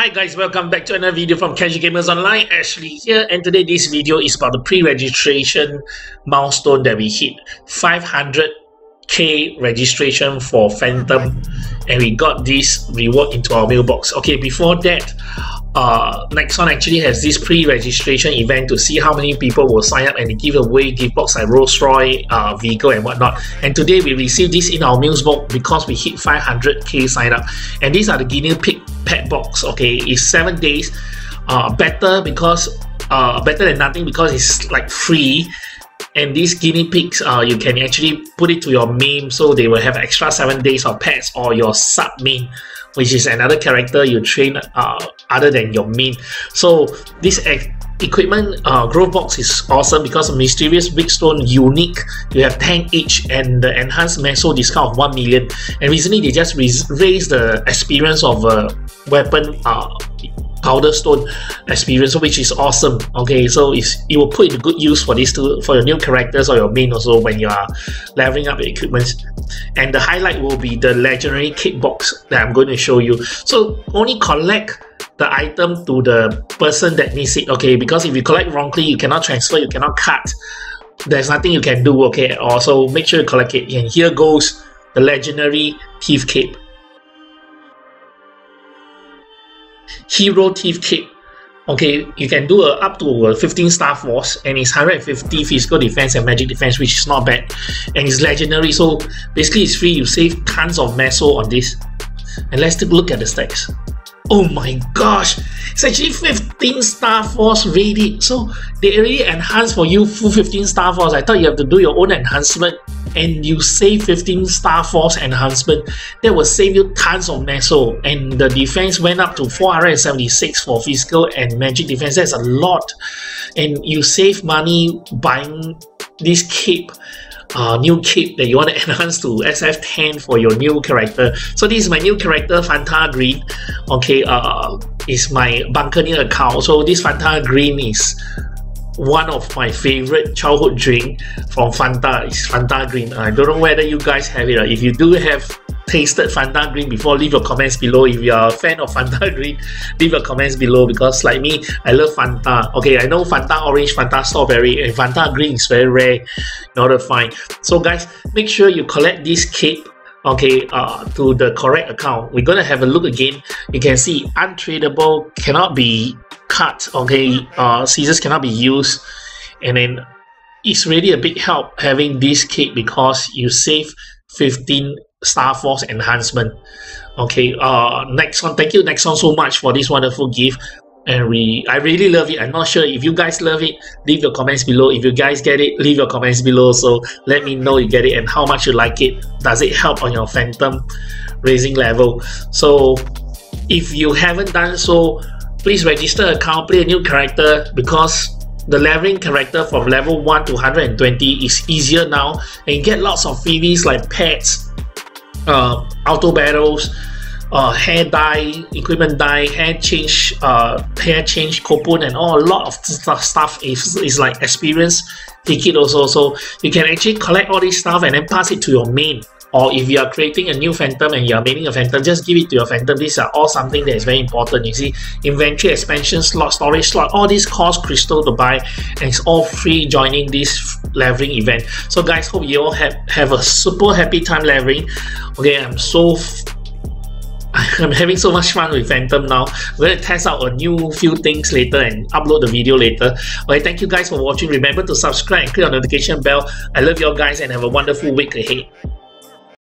Hi guys, welcome back to another video from Casual Gamers Online. Ashley here and today this video is about the pre-registration milestone that we hit. 500k registration for Phantom and we got this reward into our mailbox. Okay, before that, uh, Nexon actually has this pre-registration event to see how many people will sign up and give away gift box like Rolls Royce, uh, vehicle and whatnot. And today we received this in our mailbox because we hit 500k sign up. And these are the guinea pig pet box. Okay, it's seven days. Uh, better because uh, better than nothing because it's like free and these guinea pigs uh, you can actually put it to your main so they will have extra seven days of pets or your sub main which is another character you train uh, other than your main. So this equipment uh, growth box is awesome because mysterious big stone unique. You have 10 each and the enhanced meso discount of 1 million. And recently they just raised the experience of a weapon uh, powder stone experience which is awesome. Okay so it's, it will put in good use for these two for your new characters or your main also when you are leveling up your equipment and the highlight will be the legendary kit box that I'm going to show you. So only collect the item to the person that needs it okay? Because if you collect wrongly you cannot transfer you cannot cut. There's nothing you can do okay? Also make sure you collect it. And here goes the legendary thief cape. Hero thief cape. Okay you can do a, up to a 15 star force and it's 150 physical defense and magic defense which is not bad. And it's legendary so basically it's free. You save tons of meso on this. And let's take a look at the stats oh my gosh. It's actually 15 star force ready. So they already enhanced for you full 15 star force. I thought you have to do your own enhancement and you save 15 star force enhancement. That will save you tons of meso. And the defense went up to 476 for physical and magic defense. That's a lot. And you save money buying this cape uh, new cape that you want to enhance to SF10 for your new character. So this is my new character, Fanta Green. Okay, uh, is my Buccaneer account. So this Fanta Green is one of my favorite childhood drink from Fanta is Fanta Green. I don't know whether you guys have it. If you do have tasted Fanta Green before, leave your comments below. If you are a fan of Fanta Green, leave your comments below because like me, I love Fanta. Okay, I know Fanta Orange, Fanta Strawberry, and Fanta Green is very rare in order to find. So guys, make sure you collect this cape okay uh, to the correct account we're gonna have a look again you can see untradeable cannot be cut okay uh, scissors cannot be used and then it's really a big help having this kit because you save 15 Star Force enhancement. Okay uh next one thank you next one, so much for this wonderful gift. And we I really love it. I'm not sure if you guys love it leave your comments below. If you guys get it leave your comments below. So let me know you get it and how much you like it. Does it help on your phantom raising level? So if you haven't done so please register account play a new character because the leveling character from level 1 to 120 is easier now and you get lots of freebies like pets uh, auto battles uh, hair dye, equipment dye, hair change, uh, hair change coupon, and all a lot of stuff. Stuff is is like experience ticket also. So you can actually collect all this stuff and then pass it to your main. Or if you are creating a new phantom and you are making a phantom, just give it to your phantom. These are all something that is very important. You see, inventory expansion slot, storage slot, all these cost crystal to buy, and it's all free joining this leveling event. So guys, hope you all have have a super happy time leveling. Okay, I'm so I'm having so much fun with Phantom now. I'm going to test out a new few things later and upload the video later. Okay, thank you guys for watching. Remember to subscribe and click on the notification bell. I love you guys and have a wonderful week ahead.